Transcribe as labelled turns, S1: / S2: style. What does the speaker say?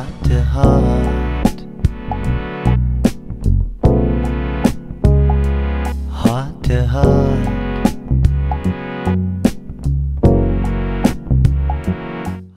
S1: heart to heart. Heart to heart.